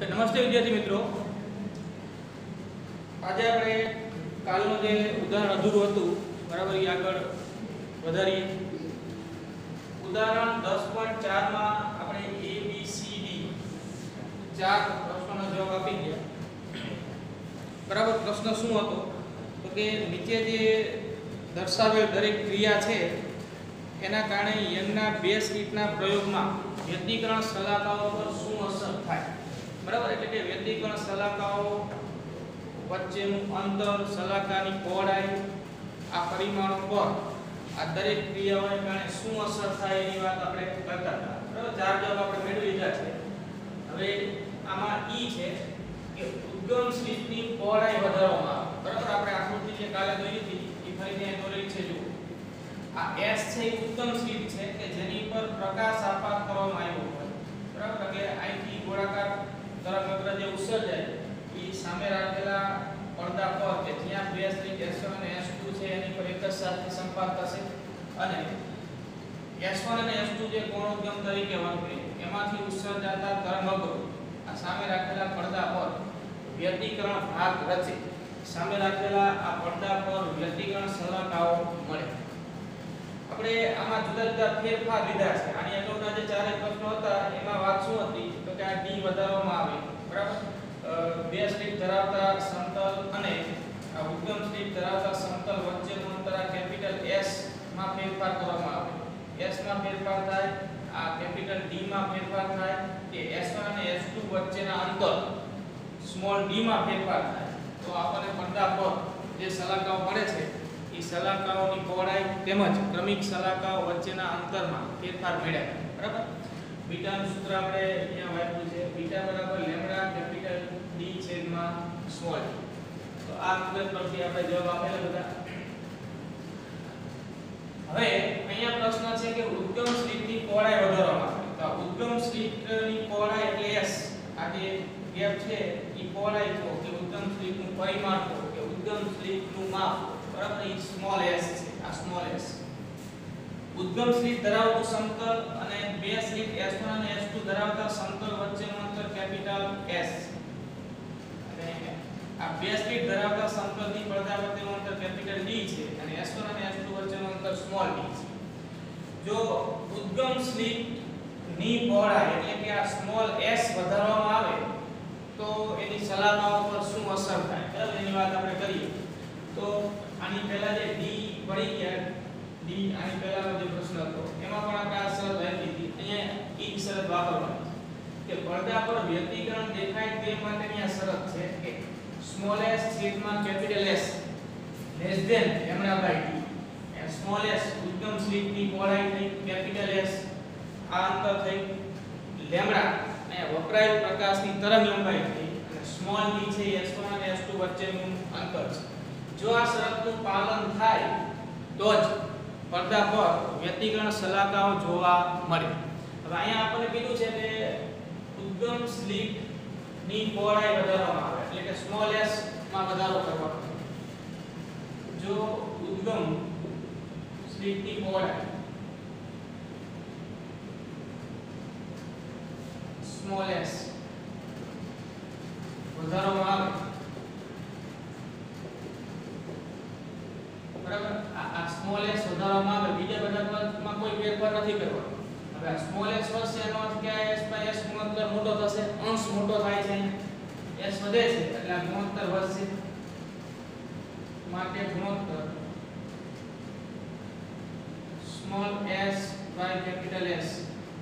તો નમસ્તે વિદ્યાર્થી મિત્રો. આજે આપણે કાલનું જે ઉદાહરણ અધૂરું હતું, બરાબર એ આગળ વધારીએ. ઉદાહરણ દસ પોઈન્ટ ચારમાં આપણે એ બી સી ડી ચાર પ્રશ્નોનો જવાબ આપી ગયા. બરાબર, પ્રશ્ન શું હતો? તો કે નીચે જે દર્શાવેલ દરેક ક્રિયા છે, એના કારણે યંગના બે સ્લીટના પ્રયોગમાં વ્યક્તિકરણ સલાહકારો પર શું અસર થાય? બરાબર? એટલે કે વ્યક્તિકરણ સલાકાઓ વચ્ચેનું અંતર સલાકાની પહોળાઈ, આ પરિમાણો પર આ દરેક ક્રિયાઓને કારણે શું અસર થાય એની વાત આપણે કરતા હતા. બરાબર? ચાર જવાબ આપણે મેળવી લીધા છે. હવે આમાં ઈ છે કે ઉદ્ગમ સ્લિપની પહોળાઈ વધારવામાં બરાબર? આપણે આકૃતિ જે કાલે દોરી હતી એ ફરી ત્યાં દોરેલી છે, જુઓ. આ S છે એ ઉત્તમ સ્લિપ છે કે જેની પર પ્રકાશ આપાત કરવામાં આવ્યો હોય. બરાબર? કે અહીંથી ગોળાકાર તરંગગ્ર જે ઉત્સર્જાય, એ સામે રાખેલા પડદા પર કે જ્યાં બે સ્લિટ S1 અને S2 છે, એની પર એક જ સાથે સંપાત થશે. અને S1 અને S2 જે કોણોદ્ગમ તરીકે વર્તે, એમાંથી ઉત્સર્જાતા તરંગગ્રો આ સામે રાખેલા પડદા પર વ્યતિકરણ ભાગ રચે. સામે રાખેલા આ પડદા પર વ્યતિકરણ સલાકાઓ મળે. આપણે આમાં જુદા જુદા ફેરફાર લીધા છે. આની અગાઉના જે ચારે પ્રશ્નો હતા, એમાં વાત શું હતી? કે આ વધારવામાં આવે. બરાબર? બે સ્લિપ ધરાવતા સમતલ અને આ ઉદ્ગમ સ્લિપ ધરાવતા સમતલ વચ્ચેનું અંતર આ કેપિટલ S માં ફેરફાર કરવામાં આવે. S માં ફેરફાર થાય, આ કેપિટલ D માં ફેરફાર થાય કે S1 અને S2 વચ્ચેના અંતર સ્મોલ d માં ફેરફાર થાય. તો આપણને પડદા પર જે સલાકાઓ મળે છે, એ સલાકાઓની પહોળાઈ તેમજ ક્રમિક સલાકાઓ વચ્ચેના અંતરમાં ફેરફાર મળ્યા બરાબર? બીટાનું સૂત્ર આપણે અહીંયા વાપર્યું છે. બીટા બરાબર લેમ્ડા કેપિટલ d છેદમાં સ્મોલ તો આ સૂત્ર પરથી આપણે જવાબ આપેલા બધા. હવે અહીંયા પ્રશ્ન છે કે ઉદ્ગમ સ્લિટની પહોળાઈ વધારવામાં તો ઉદ્ગમ સ્લિટની પહોળાઈ એટલે s. આ જે ગેપ છે એ પહોળાઈ કહો કે ઉદ્ગમ સ્લિટનું પરિમાણ કહો કે ઉદ્ગમ સ્લિટનું માપ. બરાબર? એ સ્મોલ s છે. આ સ્મોલ s. ઉદ્ગમ સ્લિપ ધરાવતું સમતલ અને બે સ્લિપ S1 અને S2 ધરાવતા સમતલ વચ્ચેનું અંતર કેપિટલ S. અને આ બે સ્લિપ ધરાવતા સમતલની પડદા વચ્ચેનું અંતર કેપિટલ D છે અને S1 અને S2 વચ્ચેનું અંતર સ્મોલ d છે. જો ઉદ્ગમ સ્લિપની પહોળાઈ એટલે કે આ સ્મોલ s વધારવામાં આવે, તો એની સલાહકાઓ ઉપર શું અસર થાય? બરાબર એની વાત આપણે કરીએ. તો આની પહેલા જે d પડી ગયા d આની પહેલાનો જે પ્રશ્ન હતો, એમાં પણ આપણે આ શરત આપી હતી. અહીંયા ઈ શરત વાપરવાની કે પડદા પર વ્યક્તિકરણ દેખાય તે માટેની આ શરત છે કે સ્મોલ s છેદમાં capital S less than lambda by d and small s ઉદ્ગમ સ્લિપની પહોળાઈ થઈ કેપિટલ S આ અંતર થઈ, લેમ્ડા અને વપરાયેલ પ્રકાશની તરંગ લંબાઈ થઈ અને સ્મોલ d છે એ S1 અને S2 વચ્ચેનું અંતર છે. જો આ શરતનું પાલન થાય, તો જ પડદા પર વ્યતિકરણ સલાકાઓ જોવા મળે. હવે અહીંયા આપણને કીધું છે કે ઉદ્ગમ સ્લીપની પહોળાઈ વધારવામાં આવે, એટલે કે સ્મોલ s માં વધારો કરવાનો. જો ઉદ્ગમ સ્લીપની પહોળાઈ સ્મોલ s વધારવામાં આવે બરાબર? આ સ્મોલ s વધારવામાં આવે, બીજા બધા કોઈ ફેરફાર નથી કરવાનો. હવે સ્મોલ s વધશે એનો અર્થ કે s by s ગુણોત્તર મોટો થશે, અંશ મોટો થાય છે s વધે છે, એટલે ગુણોત્તર વધશે. માટે ગુણોત્તર small s by capital S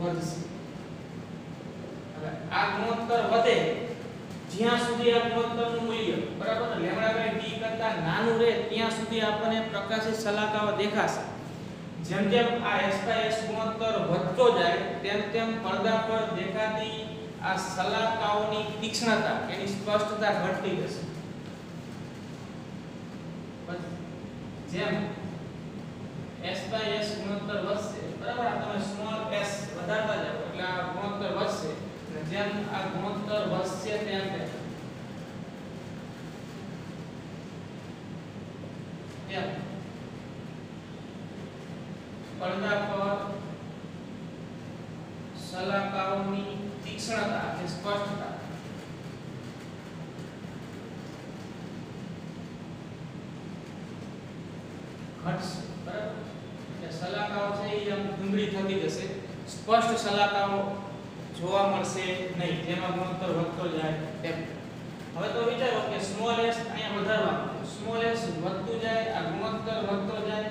વધશે. હવે આ ગુણોત્તર વધે જ્યાં સુધી આ ગુણોત્તરનું મૂલ્ય, બરાબર લેમ્ડા બાય ડી કરતા નાનું રહે, ત્યાં સુધી આપણને પ્રકાશિત સલાહકાઓ દેખાશે જેમ જેમ આ s બાય s ગુણોત્તર વધતો જાય, તેમ તેમ પડદા પર દેખાતી આ સલાહકાઓની તીક્ષ્ણતા, એની સ્પષ્ટતા ઘટતી જશે. જેમ s બાય s ગુણોત્તર વધશે, બરાબર, આ તમે સ્મોલ જેમ આ ગુણોત્તર વધશે ત્યાં તેમ પડદા પર સલાકાઓની તીક્ષ્ણતા કે સ્પષ્ટતા. ઘટશે બરાબર? એટલે સલાકાઓ છે એ આમ ધૂંધળી થતી જશે. સ્પષ્ટ સલાકાઓ જોવા મળશે નહીં. જેમાં ગુણોત્તર વધતો જાય તેમ હવે તો વિચારો કે સ્મોલ s અહીંયા વધારવાનું સ્મોલ s વધતું જાય, આ ગુણોત્તર વધતો જાય.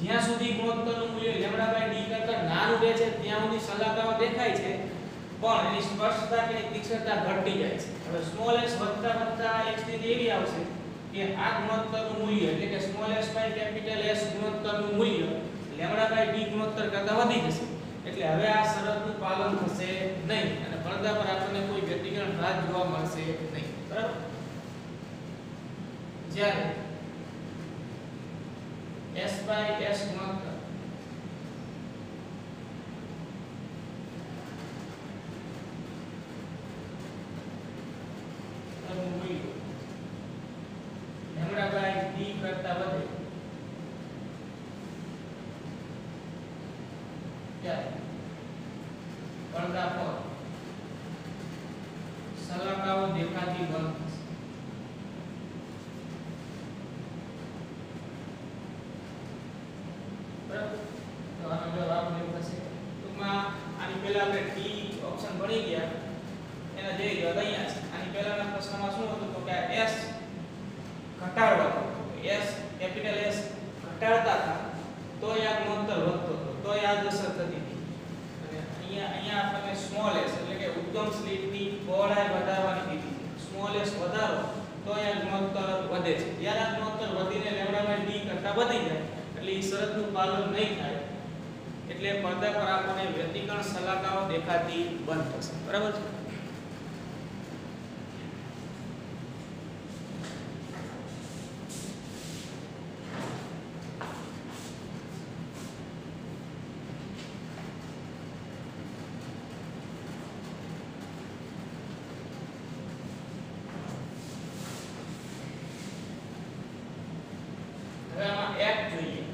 જ્યાં સુધી ગુણોત્તરનું મૂલ્ય લેમ્ડા બાય d કરતા નાનું રહે છે, ત્યાં સુધી સલાકાઓ દેખાય છે. પણ એની સ્પષ્ટતા કે તીક્ષ્ણતા ઘટતી જાય છે. હવે સ્મોલ s વધતા વધતા એક સ્થિતિ એવી આવશે કે આ ગુણોત્તરનું મૂલ્ય, એટલે કે small s by capital S ગુણોત્તરનું મૂલ્ય લેમ્ડા બાય d ગુણોત્તર કરતા વધી જશે. એટલે હવે આ શરતનું પાલન થશે નહીં અને પડદા પર આપણને કોઈ વ્યક્તિગત રાજ જોવા મળશે નહીં. બરાબર? જ્યારે s s ગુણોત્તરનું મૂલ્ય લેમ્ડા બાય d કરતા વધે ત્યારે પડદા પર સલાકાઓ દેખાતી બંધ થશે બરાબર તો આનો જવાબ આપણને એવું થશે ટૂંકમાં આની પહેલા આપણે ટી ઓપ્શન ભણી ગયા એના જે જવાબ અહીંયા છે આની પહેલાના પ્રશ્નમાં શું હતું તો કે આ s ઘટાડવાનો s કેપિટલ S ઘટાડતા હતા તોય આ ગુણોત્તર વધતો હતો તોય આ જ અસર થતી હતી અને અહીંયા અહીંયા આપણને સ્મોલ s એટલે કે ઉદ્ગમ સ્લિટની પહોળાઈ વધારવાની કીધી છે સ્મોલ s વધારો તોય આ ગુણોત્તર વધે છે જ્યારે આ ગુણોત્તર વધીને લેમ્ડા બાય d કરતા વધી જાય એટલે એ શરતનું પાલન નહીં થાય એટલે પડદા પર આપણને વ્યતિકરણ સલાકાઓ દેખાતી બંધ થશે બરાબર છે હવે આમાં એક જોઈએ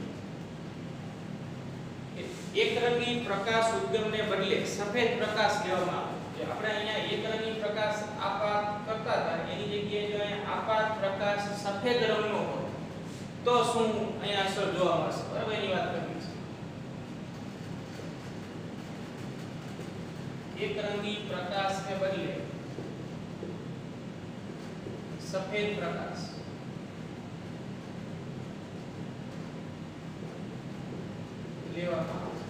કે એકરંગી પ્રકાશ ઉદ્ગમને બદલે સફેદ પ્રકાશ લેવામાં આવે જો આપણે અહીંયા એકરંગી પ્રકાશ આપાત કરતા હતા એની જગ્યાએ જો અહીંયા આપાત પ્રકાશ સફેદ રંગનો હોય તો શું અહીંયા અસર જોવા મળશે બરાબર એની વાત કરવી છે એકરંગી પ્રકાશને બદલે સફેદ પ્રકાશ લેવામાં આવે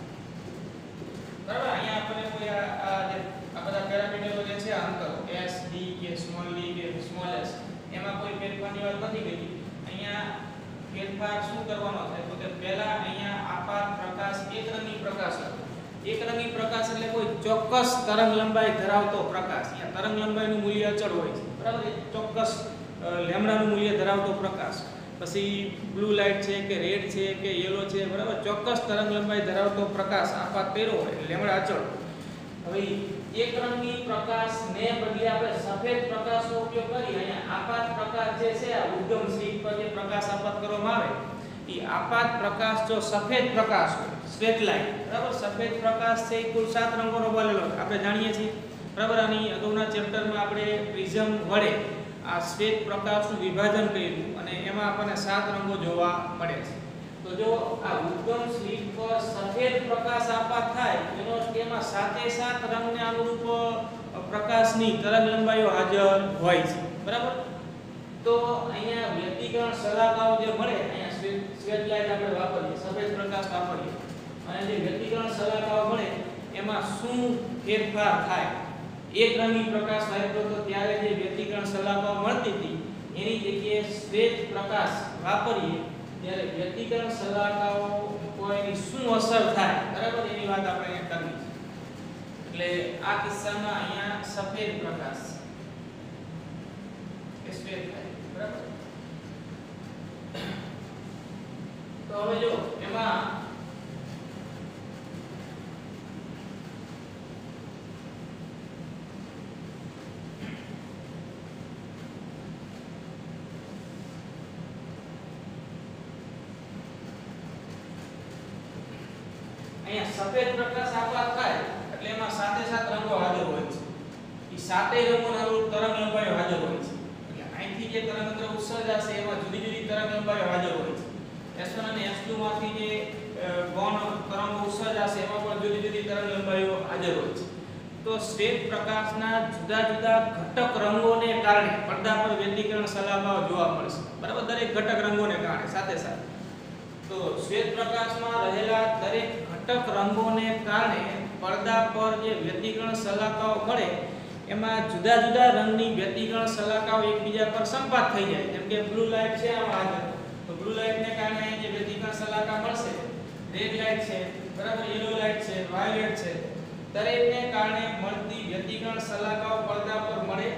બરાબર અહીંયા આપણને કોઈ આ આ જે આ બધા પેરામીટરો જે છે અંકો s d કે સ્મોલ d કે સ્મોલ s એમાં કોઈ ફેરફારની વાત નથી કરી અહીંયા ફેરફાર શું કરવાનો છે તો કે પહેલા અહીંયા આપાત પ્રકાશ એકરંગી પ્રકાશ હતો એકરંગી પ્રકાશ એટલે કોઈ ચોક્કસ તરંગ લંબાઈ ધરાવતો પ્રકાશ. અહીંયા તરંગ લંબાઈનું મૂલ્ય અચળ હોય છે. બરાબર? ચોક્કસ લેમડાનું મૂલ્ય ધરાવતો પ્રકાશ. પછી બ્લુ લાઇટ છે કે રેડ છે કે યલો છે, બરાબર? ચોક્કસ તરંગ લંબાઈ ધરાવતો પ્રકાશ આપાત કર્યો એટલે લેમડા અચળ હવે એક રંગી પ્રકાશને બદલે આપણે સફેદ પ્રકાશનો ઉપયોગ કરી અહીંયા આપાત પ્રકાશ જે છે ઉદ્ગમ સ્લિટ પર જે પ્રકાશ આપાત કરવામાં આવે એ આપાત પ્રકાશ જો સફેદ પ્રકાશ હોય સ્ટ્રેટ લાઇન બરાબર? સફેદ પ્રકાશ છે એ કુલ સાત રંગોનો બનેલો આપણે જાણીએ છીએ. બરાબર? આની અગાઉના ચેપ્ટરમાં આપણે પ્રિઝમ વડે આ શ્વેત પ્રકાશનું વિભાજન કર્યું અને એમાં આપણને સાત રંગો જોવા મળે છે. તો જો આ ઉદ્ગમ સ્લિટ પર સફેદ પ્રકાશ આપાત થાય, એનો એમાં સાતે સાત રંગને અનુરૂપ પ્રકાશની તરંગ લંબાઈઓ હાજર હોય છે. બરાબર? તો અહીંયા વ્યક્તિગણ સલાહકારો જે મળે, અહીંયા શ્વેત લાઇટ આપણે વાપરીએ, સફેદ પ્રકાશ વાપરીએ. અને જે વ્યતિકરણ સલાકાઓ મળે, એમાં શું ફેરફાર થાય? એકરંગી પ્રકાશ વાપર્યો તો ત્યારે જે વ્યતિકરણ સલાકાઓ મળતી હતી, એની જગ્યાએ શ્વેત પ્રકાશ વાપરીએ, ત્યારે વ્યતિકરણ સલાકાઓ કોઈની શું અસર થાય? બરાબર? એની વાત આપણે કરવી છે. એટલે આ કિસ્સામાં અહીંયા સફેદ પ્રકાશ. એ શ્વેત થાય બરાબર તો હવે જો એમાં અહીંયા સફેદ પ્રકાશ આપાત થાય એટલે એમાં સાથે સાત રંગો હાજર હોય છે. એ સાતેય રંગોના તરંગ લંબાઈઓ હાજર હોય છે. એટલે અહીંથી જે તરંગ ઉત્સર્જાશે એમાં જુદી જુદી તરંગ લંબાઈઓ હાજર હોય છે. S1 અને S2 માંથી જે ગૌણ તરંગો ઉત્સર્જાશે એમાં પણ જુદી જુદી તરંગ લંબાઈઓ હાજર હોય છે. તો શ્વેત પ્રકાશના જુદા જુદા ઘટક રંગોને કારણે પડદા પર વ્યતિકરણ સલાહમાં જોવા મળશે. બરાબર? દરેક ઘટક રંગોને કારણે, સાથે સાથે. તો શ્વેત પ્રકાશમાં રહેલા દરેક ઘટક રંગોને કારણે પડદા પર જે વ્યતિકરણ સલાકાઓ મળે એમાં જુદા જુદા રંગની વ્યતિકરણ સલાકાઓ એકબીજા પર સંપાત થઈ જાય. જેમ કે બ્લુ લાઇટ છે આમાં હાજર તો બ્લુ લાઇટને કારણે જે વ્યતિકરણ સલાકા મળશે રેડ લાઇટ છે, બરાબર? યલો લાઇટ છે વાયોલેટ છે. દરેકને કારણે મળતી વ્યતિકરણ સલાકાઓ પડદા પર મળે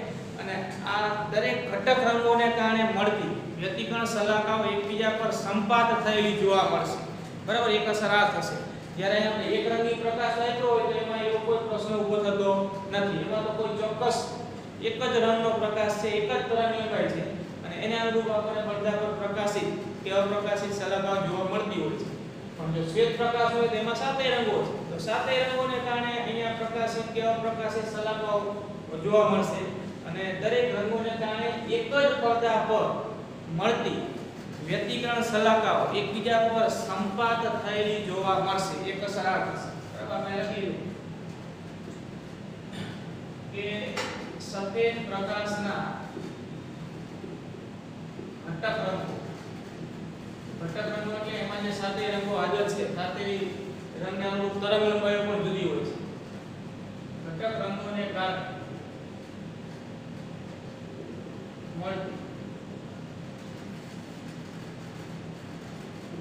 અને આ દરેક ઘટક રંગોને કારણે મળતી વ્યતિકરણ સલાકાઓ એકબીજા પર સંપાત થયેલી જોવા મળશે. બરાબર? એક અસર આ થશે. જ્યારે આપણે એક રંગી પ્રકાશ આપ્યો હોય તો એમાં એવો કોઈ પ્રશ્ન ઊભો થતો નથી. એમાં તો કોઈ ચોક્કસ એક જ રંગનો પ્રકાશ છે, એક જ તરંગ લંબાઈ છે. અને એને અનુરૂપ આપણને પડદા પર પ્રકાશિત કે અપ્રકાશિત સલાકાઓ જોવા મળતી હોય છે. પણ જો શ્વેત પ્રકાશ હોય તો એમાં સાતેય રંગો છે. તો સાતેય રંગોને કારણે અહીંયા પ્રકાશિત કે અપ્રકાશિત સલાકાઓ જોવા મળશે. અને દરેક રંગોને કારણે એક જ પડદા પર મળતી વ્યતિકરણ સલાકાઓ એકબીજા પર સંપાત થયેલી જોવા મળશે. એક અસર આ થશે બરાબર? મેં લખી કે સફેદ પ્રકાશના ઘટક રંગો. ઘટક રંગો એટલે એમાં જે સાતે રંગો હાજર છે સાતે રંગના અનુરૂપ તરંગ લંબાઈઓ પણ જુદી હોય છે. ઘટક રંગોને કારણે મળતી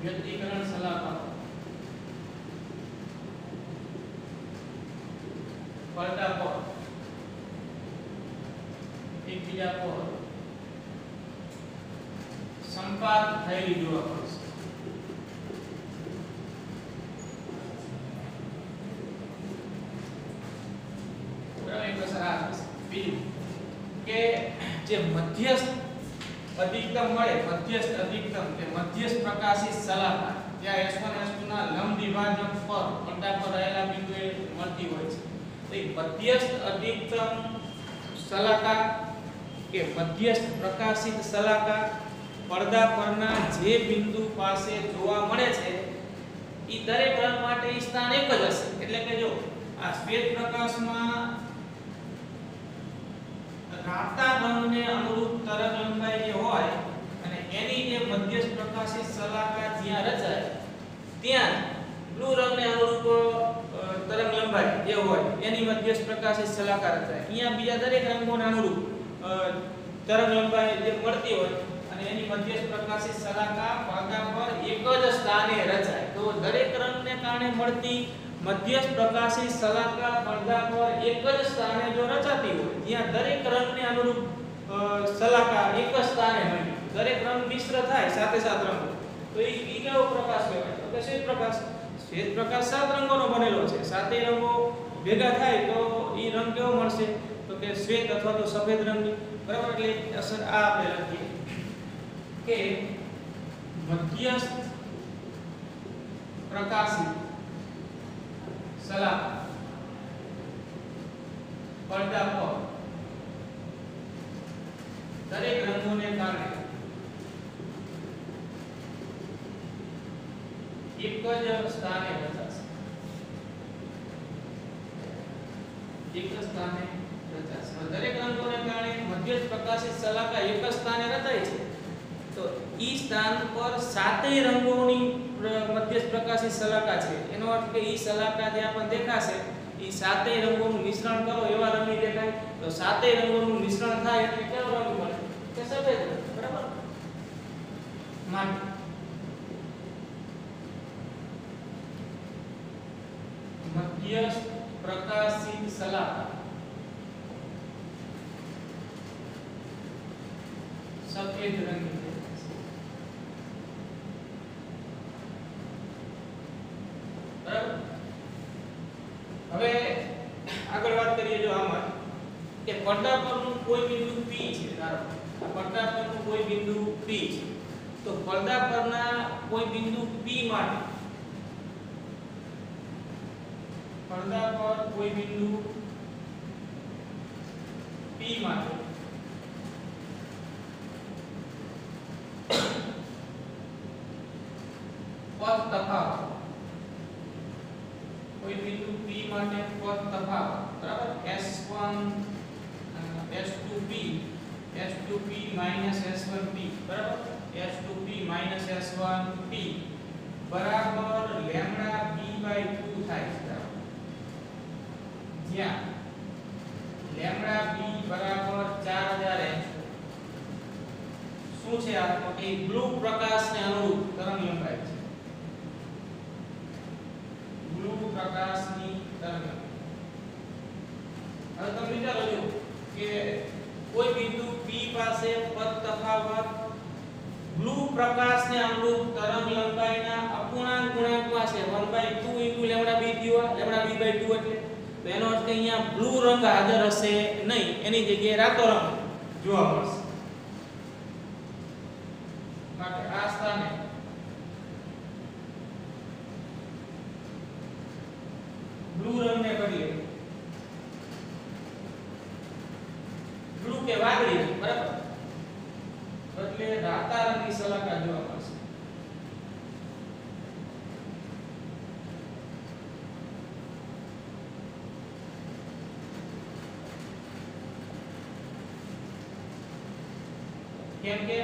વ્યક્તિકરણ સલાહ પડદા પર એકબીજા પર સંપાત થયેલી જોવા થશે. બીજું કે જે મધ્યસ્થ અધિકતમ મળે, મધ્યસ્થ અધિકતમ કે મધ્યસ્થ પ્રકાશિત સલાહકાર. ત્યાં S1 S2 ના લંબ વિભાજક પર પટ્ટા પર રહેલા બિંદુએ મળતી હોય છે. તો એ મધ્યસ્થ અધિકતમ સલાહકાર કે મધ્યસ્થ પ્રકાશિત સલાહકાર પડદા પરના જે બિંદુ પાસે જોવા મળે છે એ દરેક રંગ માટે સ્થાન એક જ હશે. એટલે કે જો આ શ્વેત પ્રકાશમાં રાતા રંગને અનુરૂપ તરંગ લંબાઈ જે હોય અને એની જે મધ્યસ્થ પ્રકાશિત સલાહકાર જ્યાં રચાય, ત્યાં બ્લુ રંગને અનુરૂપ તરંગ લંબાઈ જે હોય, એની મધ્યસ્થ પ્રકાશિત સલાહકાર રચાય. અહીંયા બીજા દરેક રંગોને અનુરૂપ તરંગ લંબાઈ જે મળતી હોય અને એની મધ્યસ્થ પ્રકાશિત સલાહકાર ભાગા પર એક જ સ્થાને રચાય. તો દરેક રંગને કારણે મળતી મધ્યસ્થ પ્રકાશી સલાહકાર પડદા પર એક જ સ્થાને જો રચાતી હોય જ્યાં દરેક રંગને અનુરૂપ અ, સલાહકાર એક જ સ્થાને હોય. દરેક રંગ મિશ્ર થાય સાથે સાત રંગો. તો એ કેવો પ્રકાશ કહેવાય? તો કે શ્વેત પ્રકાશ. શ્વેત પ્રકાશ સાત રંગોનો બનેલો છે. સાતે રંગો ભેગા થાય તો એ રંગ કેવો મળશે? તો કે શ્વેત અથવા તો સફેદ રંગ. બરાબર? એટલે અસર આ આપણે લખીએ. કે મધ્યસ્થ પ્રકાશિત સલાહ. પડદા પર. દરેક રંગોને કારણે. એક જ સ્થાને રચાશે. એક જ સ્થાને રચાશે. દરેક રંગોને કારણે મધ્યસ્થ પ્રકાશિત સલાહકા એક જ સ્થાને રચાય છે. તો ઈ સ્થાન પર સાતેય રંગોની મધ્યસ્થ પ્રકાશિત સલાકા છે. એનો અર્થ કે ઈ સલાકા જે આપણને દેખાશે, ઈ સાતેય રંગોનું મિશ્રણ કરો એવા રંગની દેખાય. તો સાતેય રંગોનું મિશ્રણ થાય એટલે કેવો રંગ મળે? કે સફેદ બરાબર? માટે મધ્યસ્થ પ્રકાશિત સલાકા. સફેદ રંગની દેખાશે બરાબર હવે આગળ વાત કરીએ જો આમાં કે પડદા પરનું કોઈ બિંદુ P છે ધારો પડદા પરનું કોઈ બિંદુ P છે. તો પડદા પરના કોઈ બિંદુ P માટે પડદા પર કોઈ બિંદુ P માટે પ્રકાશ ને અનુરૂપ તરંગ લંબાઈના અપૂર્ણાંક ગુણાંકમાં છે. 1/2 લેમ્ડા b થયો લેમ્ડા b 2 એટલે. તો એનો અર્થ કે અહીંયા બ્લુ રંગ હાજર હશે નહીં. એની જગ્યાએ રાતો રંગ. જોવા મળશે. que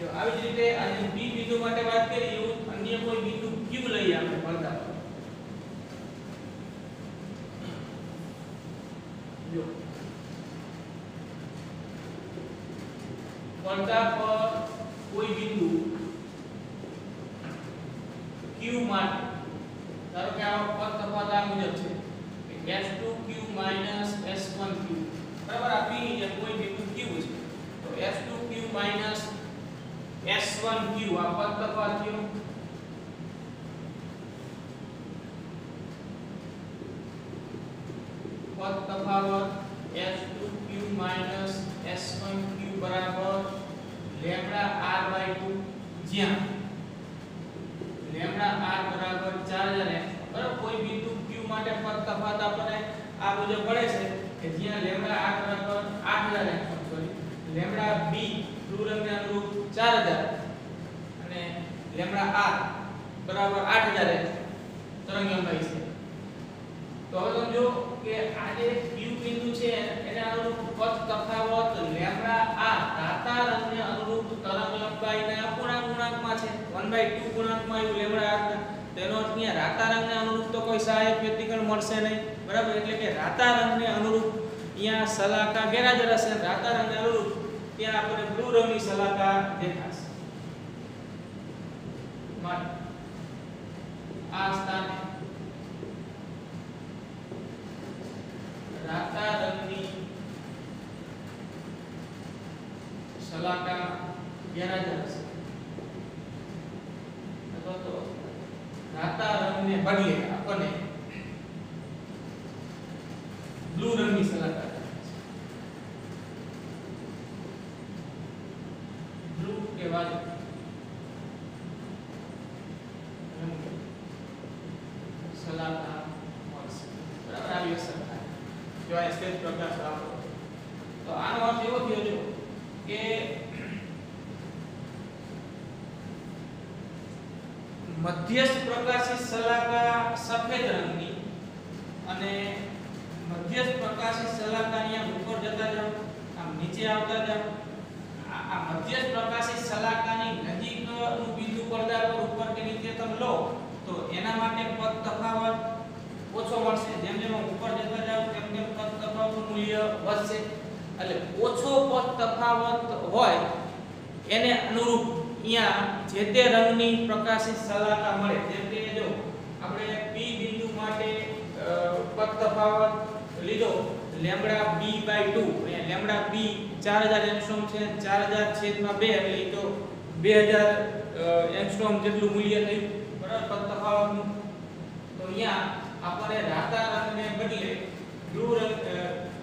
જો આવી જ રીતે આજે B બિંદુ માટે વાત કરી એવું અન્ય કોઈ બિંદુ Q લઈએ આપણે પડતા જો પડતા પર hasta rata demi selaka. Biar aja atau rata bagi ya? Lambda b 4000 angstrom છે 4000 છેદમાં 2 એટલે તો 2000 એંગસ્ટ્રોમ જેટલું મૂલ્ય થયું. બરાબર, તફાવતનું. તો અહીંયા આપણે રાતા રંગને બદલે બ્લુ રંગ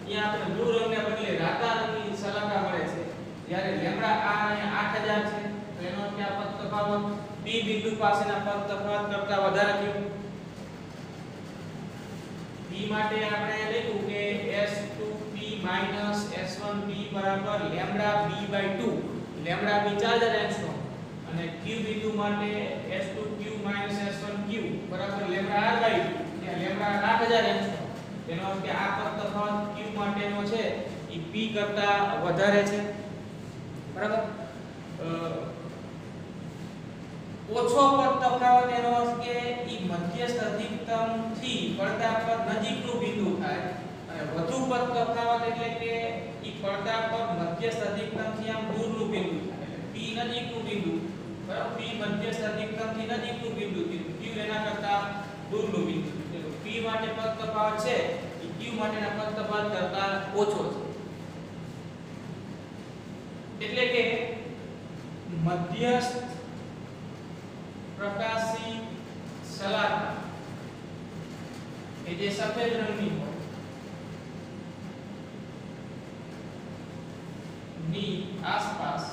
અહીંયા આપણે બ્લુ રંગને બદલે રાતા રંગની સલાકા મળે છે. જ્યારે લેમડા આ અહીંયા 8000 છે, તો એનો ત્યાં પદ તફાવત? b બિંદુ પાસેના પદ તફાવત કરતા વધારે થયું. b માટે આપણે લખ્યું કે s2p s1p બરાબર lambda b 2 lambda b 4000 angstrom અને q બિંદુ માટે s2q s1q બરાબર લેમ્બડા r 2 ત્યાં લેમ્બડા 8000 એંગસ્ટ્રોમ તેનો અર્થ કે આ તફાવત q માટેનો છે. એ p કરતા વધારે છે. બરાબર? ઓછો પર તફાવત એનો અર્થ કે એ મધ્યસ્થ અધિકતમથી પડતા પર નજીકનું બિંદુ થાય. વધુ પદ તફાવત એટલે કે ઈ પડદા પર મધ્યસ્થ અધિકતમથી આમ દૂરનું બિંદુ થાય. એટલે p નજીકનું બિંદુ બરાબર? p મધ્યસ્થ અધિકતમથી નજીકનું બિંદુ થયું. q એના કરતા દૂરનું બિંદુ એટલે p માટે પદ તફાવત છે. ઈ q માટેના પદ તફાવત કરતા ઓછો છે. એટલે કે મધ્યસ્થ પ્રકાશી સલાકા કે જે સફેદ રંગની હોય ની આસપાસ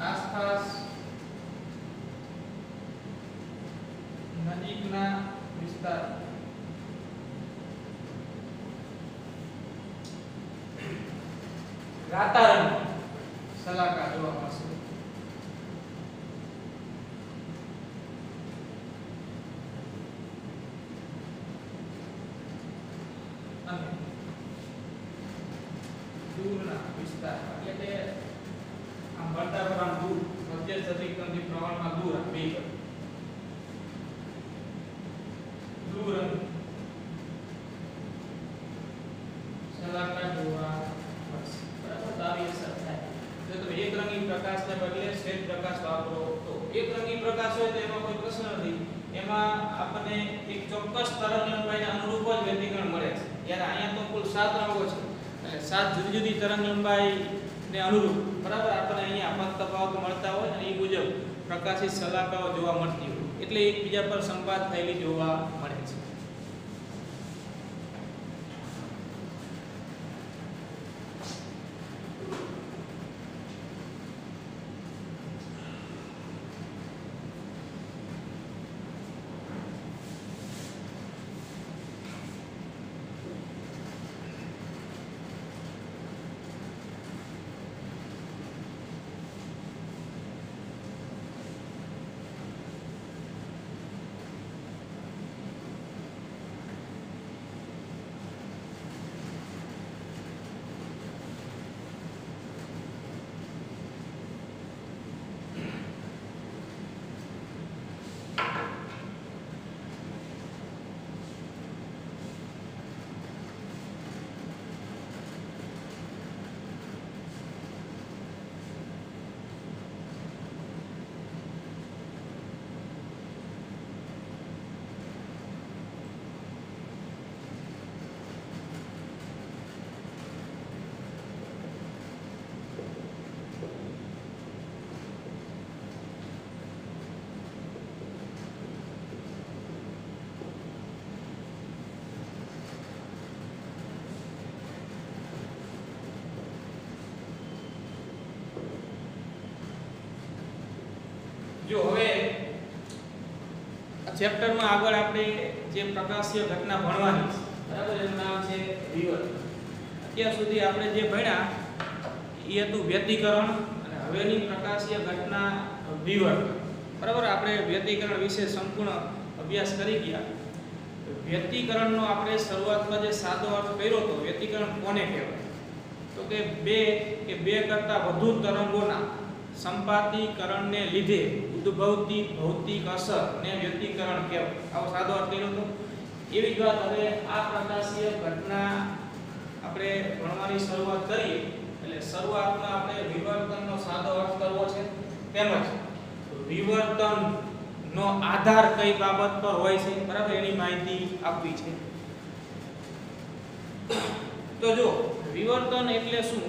આસપાસ નજીકના વિસ્તાર રાતા રંગ સલાકા જોવા મળશે અને દૂરના વિસ્તાર એટલે કે આમ પડદા પર આમ દૂર મધ્યસ્થ અધિકતમથી પ્રમાણમાં દૂર આ બે કર દૂર અને સલાકા જોવા મળશે બરાબર તો આવી અસર થાય જો તમે એક રંગી પ્રકાશને બદલે શ્વેત પ્રકાશ વાપરો તો એક રંગી પ્રકાશ હોય તો એમાં કોઈ પ્રશ્ન નથી એમાં આપણને એક ચોક્કસ તરંગ લંબાઈને અનુરૂપ જ વ્યતિકરણ મળે છે જ્યારે અહીંયા તો કુલ સાત રંગો છે એટલે સાત જુદી જુદી તરંગ લંબાઈ ને અનુરૂપ બરાબર આપણને અહીંયા પદ તફાવત મળતા હોય અને એ મુજબ પ્રકાશિત સલાકાઓ જોવા મળતી હોય. એટલે એકબીજા પર સંવાદ થયેલી જોવા મળે છે જો હવે આ ચેપ્ટરમાં આગળ આપણે જે પ્રકાશીય ઘટના ભણવાની છે, બરાબર? એનું નામ છે વિવર્ત અત્યાર સુધી આપણે જે ભણ્યા, એ હતું વ્યતિકરણ અને હવેની પ્રકાશીય ઘટના વિવર્ત બરાબર? આપણે વ્યતિકરણ વિશે સંપૂર્ણ અભ્યાસ કરી ગયા. વ્યતિકરણનો આપણે શરૂઆતમાં જે સાદો અર્થ કર્યો હતો, વ્યતિકરણ કોને કહેવાય? તો કે બે કે બે કરતાં વધુ તરંગોના સંપાતીકરણને લીધે ઉદ્ભવતી ભૌતિક અસર ને વ્યક્તિકરણ કહેવાય આવો સાદો અર્થ કર્યો હતો એવી વાત હવે આ પ્રકાશીય ઘટના આપણે ભણવાની શરૂઆત કરીએ, એટલે શરૂઆતમાં આપણે વિવર્તનનો સાદો અર્થ કરવો છે. તેમજ વિવર્તન નો આધાર કઈ બાબત પર હોય છે, બરાબર? એની માહિતી આપવી છે. તો જો વિવર્તન એટલે શું?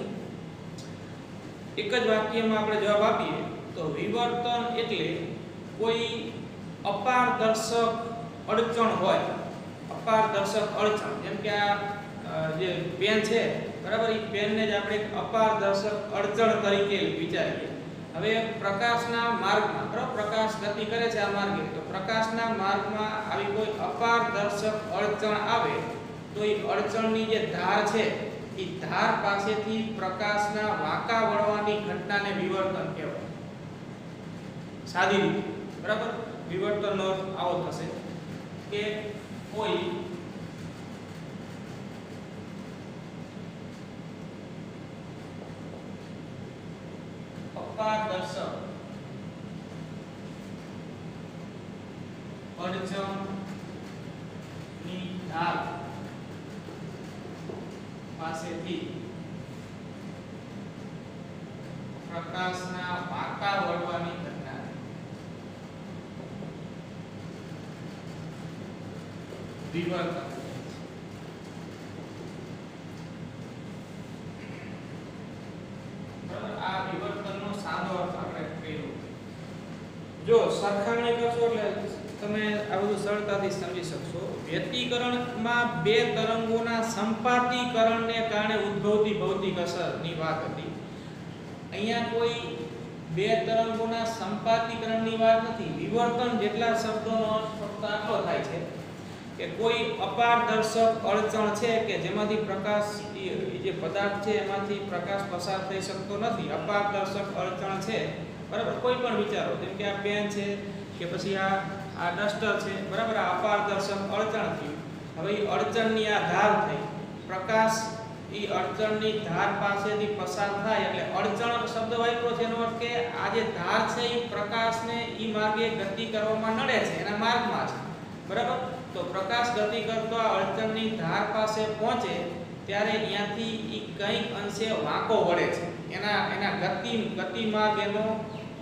એક જ વાક્યમાં આપણે જવાબ આપીએ. તો વિવર્તન એટલે કોઈ અપારદર્શક અડચણ હોય અપારદર્શક અડચણ, જેમ કે આ જે પેન છે, બરાબર? એ પેનને જ આપણે અપારદર્શક અડચણ તરીકે વિચારીએ. હવે પ્રકાશના માર્ગમાં, બરાબર? પ્રકાશ ગતિ કરે છે આ માર્ગે. તો પ્રકાશના માર્ગમાં આવી કોઈ અપારદર્શક અડચણ આવે, તો એ અડચણની જે ધાર છે એ ધાર પાસેથી પ્રકાશના વાંકા વળવાની ઘટનાને વિવર્તન કહેવાય. સાદી રીતે. બરાબર? વિવર્તનનો અર્થ આવો થશે કે કોઈ અપારદર્શક પરચમની ધાર પાસેથી પ્રકાશના પાકા વળવાની વિવર્તન આ વિવર્તનનો સાદો અર્થ આપણે કર્યો. જો સરખામણી કરશો એટલે તમે આ બધું સરળતાથી સમજી શકશો. વ્યતિકરણમાં બે તરંગોના સંપાતીકરણને કારણે ઉદ્ભવતી ભૌતિક અસરની વાત હતી. અહીંયા કોઈ બે તરંગોના સંપાતીકરણની વાત નથી. વિવર્તન જેટલા શબ્દોનો અર્થ ફક્ત આટલો થાય છે. કે કોઈ અપારદર્શક અડચણ છે કે જેમાંથી પ્રકાશ જે પદાર્થ છે એમાંથી પ્રકાશ પસાર થઈ શકતો નથી અપારદર્શક અડચણ છે, બરાબર? કોઈ પણ વિચારો, જેમ કે આ પેન છે કે પછી આ આ ડસ્ટર છે, બરાબર? આ અપારદર્શક અડચણ થયું. હવે એ અડચણની આ ધાર થઈ. પ્રકાશ એ અડચણની ધાર પાસેથી પસાર થાય એટલે અડચણ શબ્દ વાપરો છે એનો અર્થ કે આ જે ધાર છે એ પ્રકાશને એ માર્ગે ગતિ કરવામાં નડે છે, એના માર્ગમાં છે. બરાબર? તો પ્રકાશ ગતિ કરતો આ અળતરની ધાર પાસે પહોંચે ત્યારે અહીંયાથી એ કંઈક અંશે વાંકો વળે છે. એના એના ગતિ, ગતિમાર્ગ એનો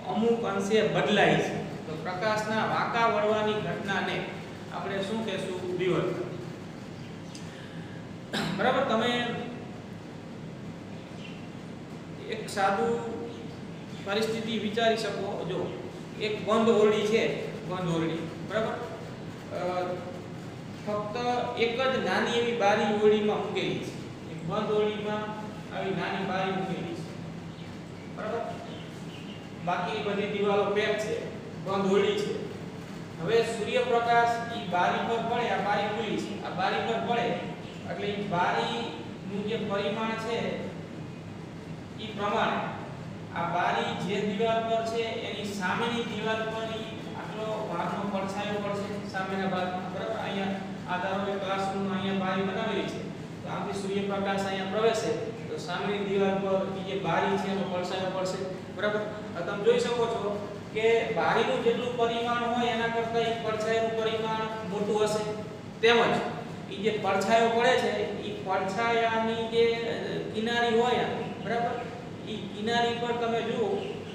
અમુક અંશે બદલાય છે. તો પ્રકાશના વાંકા વળવાની ઘટનાને આપણે શું કહેશું? વિવર્તન બરાબર? તમે એક સાદું પરિસ્થિતિ વિચારી શકો. જો, એક બંધ ઓરડી છે, બંધ ઓરડી. બરાબર? ફક્ત એક જ નાની એવી બારી ઓળીમાં મૂકેલી છે. એક બંધ ઓળીમાં આવી નાની બારી મૂકેલી છે. બરાબર? બાકી બધી દિવાલો પેક છે, બંધ ઓળી છે. હવે સૂર્યપ્રકાશ એ બારી પર પડે, આ બારી ખુલી છે. આ બારી પર પડે એટલે એ બારીનું જે પરિમાણ છે એ પ્રમાણે આ બારી જે દિવાલ પર છે, એની સામેની દિવાલ પર આટલો ભાગનો પડછાયો પડશે સામેના ભાગમાં. બરાબર? અહીંયા આ ધારો કે ક્લાસરૂમ અહીંયા બારી બનાવેલી છે, તો આમથી સૂર્યપ્રકાશ અહીંયા પ્રવેશે, તો સામેની દીવાલ પર જે બારી છે એનો પડછાયો પડશે. બરાબર? તમે જોઈ શકો છો કે બારીનું જેટલું પરિમાણ હોય, એના કરતાં એ પડછાયાનું પરિમાણ મોટું હશે. તેમજ ઈ જે પડછાયો પડે છે, ઈ પડછાયાની જે કિનારી હોય બરાબર? ઈ કિનારી પર તમે જુઓ,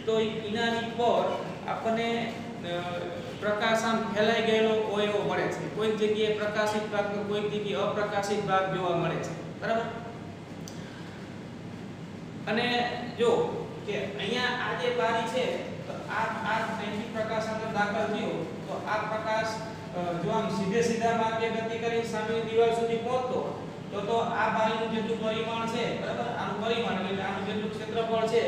તો ઈ કિનારી પર આપણને પ્રકાશ આમ ફેલાઈ ગયેલો હોય એવો મળે છે. કોઈક જગ્યાએ પ્રકાશિત ભાગ તો કોઈક જગ્યાએ અપ્રકાશિત ભાગ જોવા મળે છે. બરાબર? અને જો કે અહીંયા આ જે બારી છે, તો આ આ અહીંથી પ્રકાશ અંદર દાખલ થયો, તો આ પ્રકાશ જો આમ સીધે સીધા માર્ગે ગતિ કરી સામેની દિવાલ સુધી પહોંચતો, તો તો આ બારીનું જેટલું પરિમાણ છે, બરાબર? આનું પરિમાણ, એટલે આનું જેટલું ક્ષેત્રફળ છે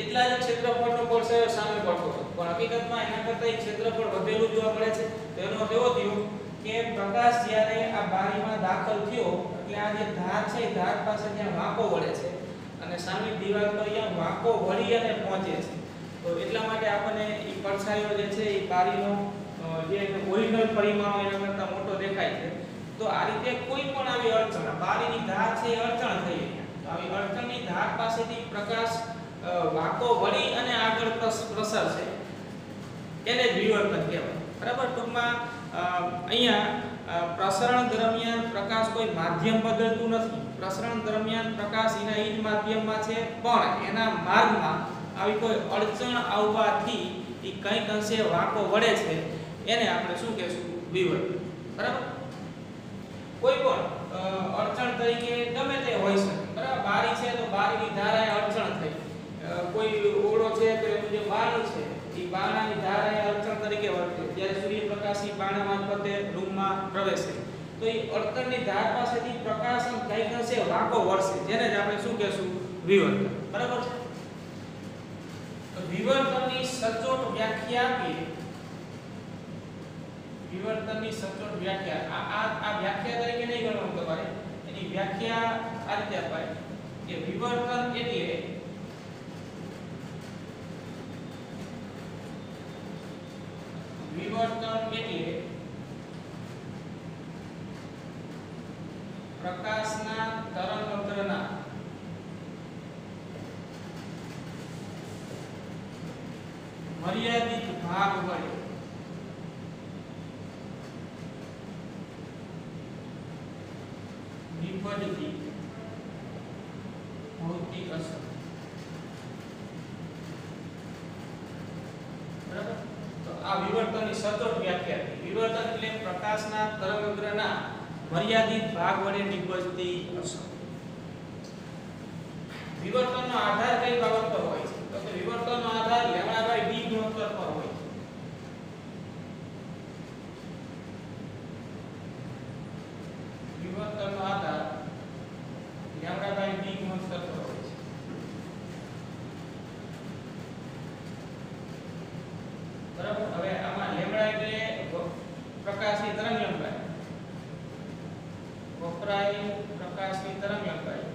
એટલા જ ક્ષેત્રફળનો પડછાયો સામે પડતો પણ હકીકતમાં એના કરતાં ક્ષેત્રફળ વધેલું જોવા મળે છે. તો એનો એવો થયો કે પ્રકાશ જ્યારે આ બારીમાં દાખલ થયો, એટલે આ જે ધાર છે ધાર પાસે ત્યાં વાંકો વળે છે અને સામેની દીવાલ પર અહીંયા વાંકો વળી અને પહોંચે છે. તો એટલા માટે આપણને એ પડછાયો જે છે એ બારીનો જે ઓરિજિનલ પરિમાણો એના કરતાં મોટો દેખાય છે. તો આ રીતે કોઈ પણ આવી અડચણ બારીની ધાર છે, એ અડચણ થઈ તો આવી અડચણની ધાર પાસેથી પ્રકાશ વાંકો વળી અને આગળ પ્રસ- પ્રસરશે એને વિવર્તન કહેવાય. બરાબર? ટૂંકમાં અહીંયા પ્રસરણ દરમિયાન પ્રકાશ કોઈ માધ્યમ બદલતું નથી. પ્રસરણ દરમિયાન પ્રકાશ એના એ જ માધ્યમમાં છે, પણ એના માર્ગમાં આવી કોઈ અડચણ આવવાથી એ કંઈક અંશે વાંકો વળે છે, એને આપણે શું કહેશું? વિવર્તન બરાબર? કોઈ પણ અડચણ તરીકે ગમે તે હોઈ શકે. બરાબર? બારી છે તો બારીની ધારાએ અડચણ થઈ. કોઈ ઓળો છે તો એનું જે બાણ છે, એ બાણાની ધારા એ અડચણ તરીકે વર્તે. જ્યારે સૂર્યપ્રકાશ ઈ બારણા મારફતે રૂમમાં પ્રવેશે. તો એ અડચણની ધાર પાસેથી પ્રકાશ કંઈક અંશે વાંકો વળશે. જેને જ આપણે શું કહેશું? વિવર્તન. બરાબર છે? તો વિવર્તનની સચોટ વ્યાખ્યા આપીએ. વિવર્તનની સચોટ વ્યાખ્યા. આ આ વ્યાખ્યા તરીકે નહીં ગણવું તમારે. એની વ્યાખ્યા આ રીતે અપાય કે વિવર્તન એટલે વિવર્તન એટલે પ્રકાશના તરંગોત્તરના મર્યાદિત ભાગ વડે નિપજતી ભૌતિક અસર બરાબર તો આ વિવર્તનની સચોટ વ્યાખ્યા છે વિવર્તન એટલે પ્રકાશના તરંગગ્રહના મર્યાદિત ભાગ વડે નિપજતી અસર વિવર્તનનો આધાર કઈ બાબત પર હોય છે? તો કે વિવર્તનનો આધાર લેમ્ડા બાય ડી ગુણોત્તર પર હોય છે વિવર્તનનો આધાર લેમ્ડા બાય ડી ગુણોત્તર પર હોય છે બરાબર હવે આમાં લેમ્ડા એટલે વ- પ્રકાશની તરંગ લંબાઈ વપરાયેલ પ્રકાશની તરંગ લંબાઈ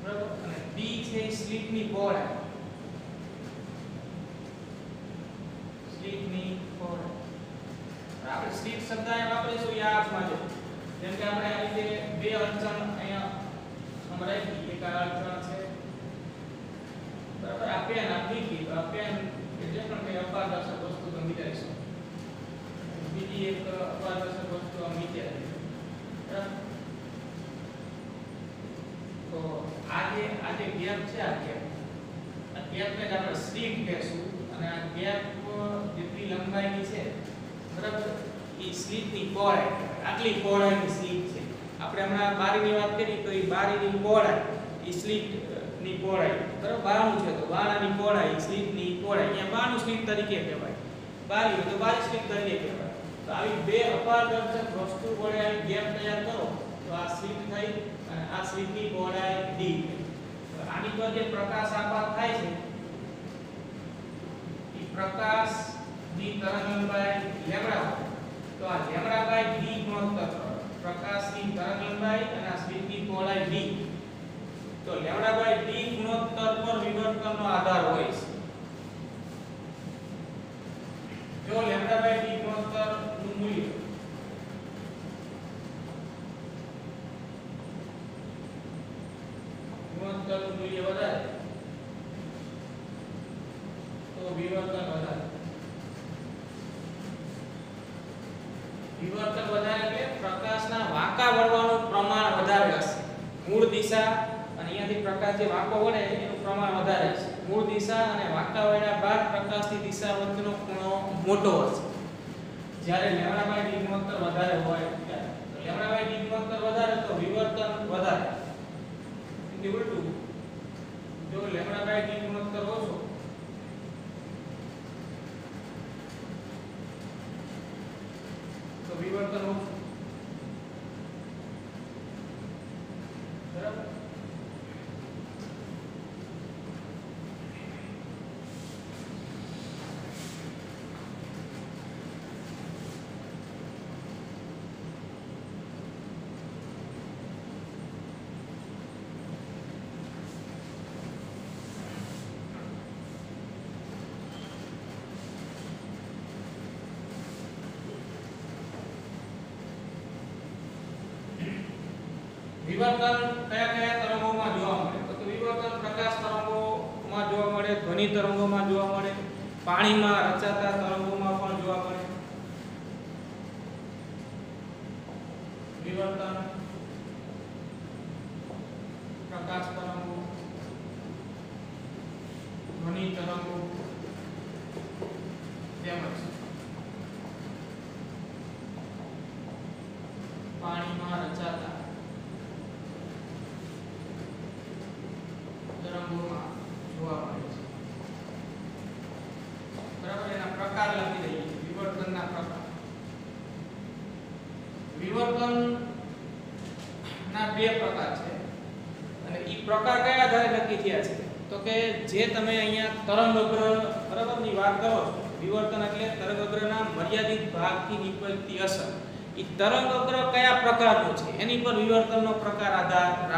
બરાબર અને d છે એ સ્લિટની પહોળાઈ સ્લિટની પહોળાઈ હવે આપણે સ્લિટ શબ્દ અહીંયા વાપરીશું યા અર્થમાં જો જેમ કે આપણે આ રીતે બે અડચણ અહીંયા આમ રાખી એક આ અડચણ છે બરાબર આ પેન આ ફીકી તો આ પેન કે જે પણ કઈ અપારદર્શક વસ્તુ તમે વિચારીશું બીજી એક અપારદર્શક વસ્તુ આમ વિચારી બરાબર તો આ જે આ જે ગેપ છે આ ગેપ આ ગેપને જ આપણે સ્લીટ કહેશું અને આ ગેપ જેટલી લંબાઈની છે બરાબર એ સ્લીટની પહોળાઈ કહેવાય. આટલી પહોળાઈની સ્લીટ છે આપણે હમણાં બારીની વાત કરી તો એ બારીની પહોળાઈ એ સ્લીટની પહોળાઈ બરાબર બારણું છે તો પહોળાઈ, સ્લીપની પહોળાઈ, અહીંયા બારણું સ્લીપ તરીકે કહેવાય. બારી તો બારી સ્લીપ તરીકે કહેવાય. તો આવી બે અપારદર્શક વસ્તુ વડે આવી ગેપ તૈયાર કરો, તો આ સ્લીપ થઈ અને આ સ્લીપની પહોળાઈ ડી આની પર જે પ્રકાશ આપાત થાય છે, એ પ્રકાશની તરંગ તરંગલંબાઈ લેમ્ડા તો આ લેમ્ડા બાય ડી ગુણોત્તર પ્રકાશની તરંગલંબાઈ અને આ સ્લીપની પહોળાઈ ડી તો લેમ્ડા બાય ડી ગુણોત્તર પર વિવર્તનનો આધાર હોય છે. જો લેમ્ડા બાય ડી ગુણોત્તરનું મૂલ્ય ગુણોત્તરનું મૂલ્ય વધારે, તો વિવર્તન વધારે. વિવર્તન વધારે એટલે પ્રકાશના વાંકા વળવાનું પ્રમાણ વધારે હશે. મૂળ દિશા અહીંયાથી પ્રકાશ વાંકો વળે એનું પ્રમાણ વધારે છે. મૂળ દિશા અને વાંકા વળ્યા બાદ પ્રકાશની દિશા વચ્ચેનો ખૂણો મોટો હશે. જ્યારે લેમડા બાય ડી ગુણોત્તર વધારે હોય ત્યારે. તો લેમડા બાય ડી ગુણોત્તર વધારે તો વિવર્તન વધારે. એટલે ઉલટું, જો લેમડા બાય ડી ગુણોત્તર ઓછો, તો વિવર્તન ઓછું. બરાબર? વિવર્તન કયા કયા તરંગોમાં જોવા મળે? તો વિવર્તન પ્રકાશ તરંગોમાં જોવા મળે, ધ્વનિ તરંગોમાં જોવા મળે, પાણીમાં રચાતા તરંગો પ્રકારનું છે. એની પર વિવર્તનનો પ્રકાર આધાર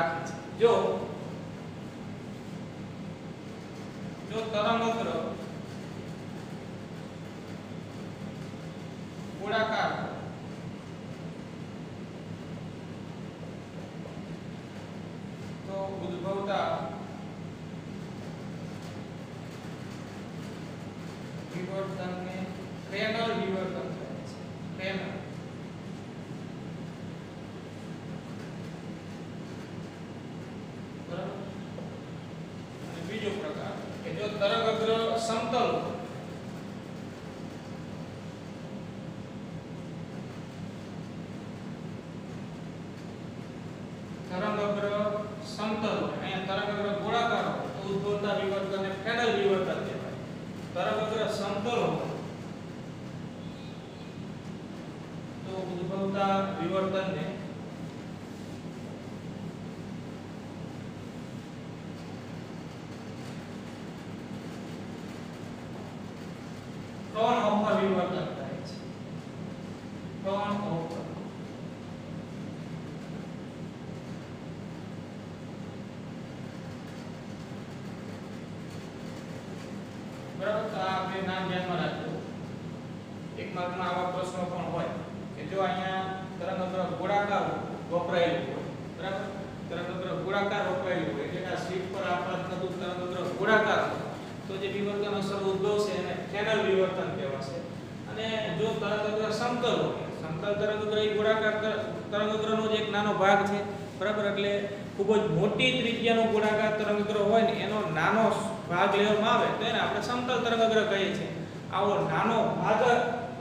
ભાગ લેવામાં આવે તો એને આપણે સમતલ તરંગગ્ર કહીએ છીએ. આવો નાનો ભાગ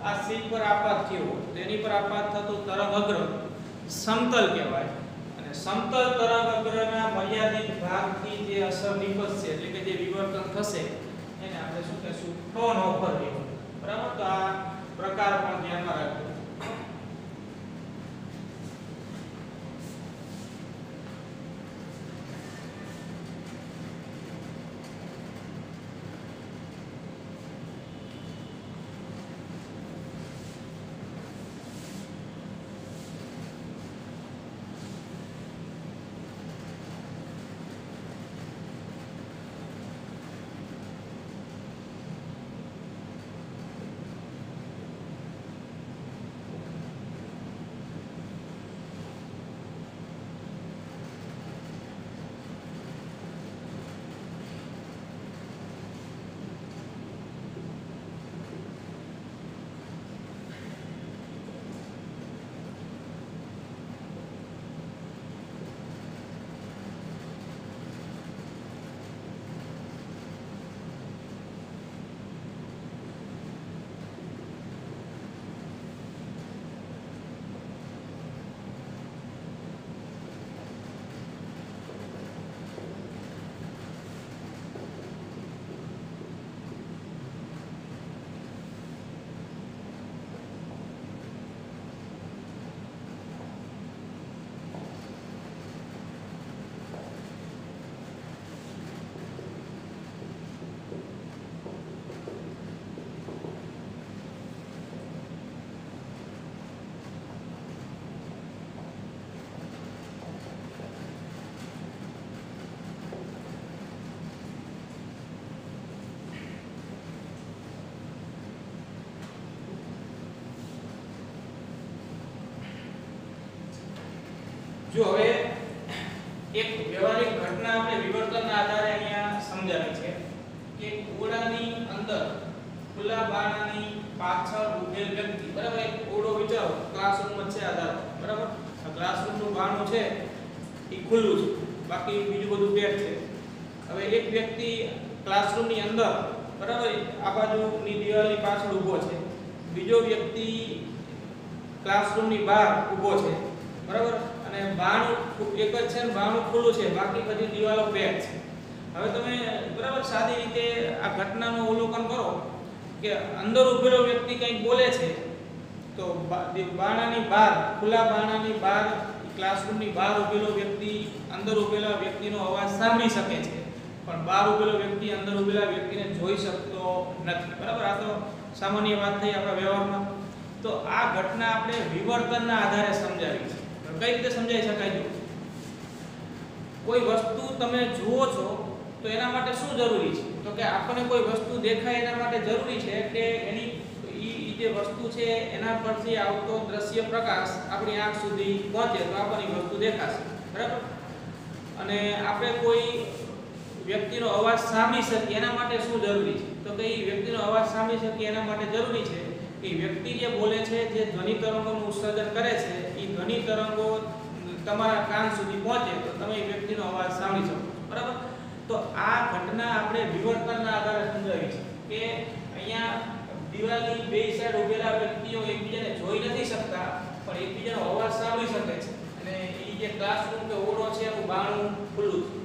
આ સી પર આપાત થયો તેની પર આપાત થતો તરંગગ્ર સમતલ કહેવાય. અને સમતલ તરંગગ્રના મર્યાદિત ભાગથી જે અસર નીપજશે એટલે કે જે વિવર્તન થશે, એને આપણે શું કહીશું? ફ્રોન ઓફર બરાબર? તો આ પ્રકાર પણ ધ્યાનમાં રાખો એક વ્યવહારિક ઘટના આપણે વિવર્તનના આધારે અહીંયા સમજાવી છે કે ઓરડાની અંદર ખુલ્લા બારણાની પાછળ ઉભેલ વ્યક્તિ, બરાબર? એક ઓરડો વિચારો ક્લાસરૂમમાં છે આધાર બરાબર? આ ક્લાસરૂમનું બારણું છે, એ ખુલ્લું છે, બાકી બીજું બધું પેક છે. હવે એક વ્યક્તિ ક્લાસરૂમની અંદર, બરાબર? આ બાજુની દિવાલની પાછળ ઊભો છે. બીજો વ્યક્તિ ક્લાસરૂમની બહાર ઊભો છે, બરાબર? અને બારણું એક જ છે ને બારણું ખુલ્લું છે, બાકી બધી દિવાલો પેક છે. હવે તમે બરાબર સાદી રીતે આ ઘટનાનું અવલોકન કરો કે અંદર ઊભેલો વ્યક્તિ કંઈક બોલે છે, તો બારણાની બહાર, ખુલ્લા બારણાની બહાર, ક્લાસરૂમની બહાર ઊભેલો વ્યક્તિ, અંદર ઊભેલા વ્યક્તિનો અવાજ સાંભળી શકે છે, પણ બહાર ઉભેલો વ્યક્તિ, અંદર ઊભેલા વ્યક્તિને જોઈ શકતો નથી. બરાબર? આ તો સામાન્ય વાત થઈ આપણા વ્યવહારમાં. તો આ ઘટના આપણે વિવર્તનના આધારે સમજાવી છે. કઈ રીતે સમજાવી શકાય? જો કોઈ વસ્તુ તમે જુઓ છો, તો એના માટે શું જરૂરી છે? તો કે આપણને કોઈ વસ્તુ દેખાય એના માટે જરૂરી છે કે એની ઈ જે વસ્તુ છે એના પરથી આવતો દ્રશ્ય પ્રકાશ આપણી આંખ સુધી પહોંચે તો આપણને વસ્તુ દેખાશે. બરાબર? અને આપણે કોઈ વ્યક્તિનો અવાજ સાંભળી શકીએ, એના માટે શું જરૂરી છે? તો કે એ વ્યક્તિનો અવાજ સાંભળી શકીએ, એના માટે જરૂરી છે કે વ્યક્તિ જે બોલે છે, જે ધ્વનિ તરંગોનું ઉત્સર્જન કરે છે એ ધ્વનિ તરંગો તમારા કાન સુધી પહોંચે તો તમે એ વ્યક્તિનો અવાજ સાંભળી શકો. બરાબર? તો આ ઘટના આપણે વિવર્તનના આધારે સમજાવી છે કે અહીંયા દિવાલની બે સાઈડ ઉભેલા વ્યક્તિઓ એકબીજાને જોઈ નથી શકતા, પણ એકબીજાનો અવાજ સાંભળી શકે છે. અને એ જે ક્લાસરૂમ કે ઓરડો છે, એનું બારણું ખુલ્લું છે.